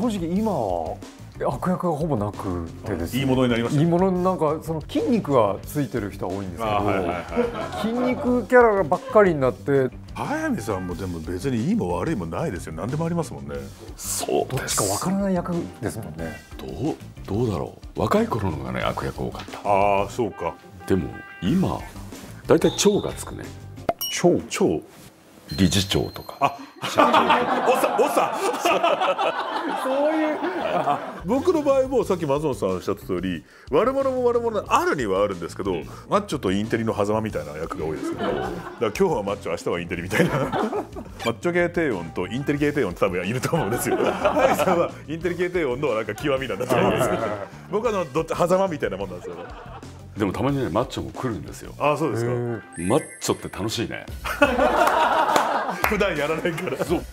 正直今は悪役がほぼなくてですね。いいものになりました。いいものになんかその筋肉がついてる人は多いんですけど、あはいはいはい筋肉キャラばっかりになって。早見さんもでも別にいいも悪いもないですよ。何でもありますもんね。そうでどっちかわからない役ですもんね。どうどうだろう。若い頃のがね悪役多かった。ああそうか。でも今だいたい長がつくね。超超理事長とか。おさおさ。そういう。僕の場合もさっき松本さんおっしゃった通り悪者も悪者あるにはあるんですけど、マッチョとインテリの狭間みたいな役が多いですけどだから今日はマッチョ明日はインテリみたいな。マッチョ系低音とインテリ系低音って多分いると思うんですよ。ハイさんはインテリ系低音のなんか極みなんだと思うんですけど 僕はあのど狭間みたいなもんなんですよ。でもたまにねマッチョも来るんですよ。ああそうですか。マッチョって楽しいね普段やらないから。そう。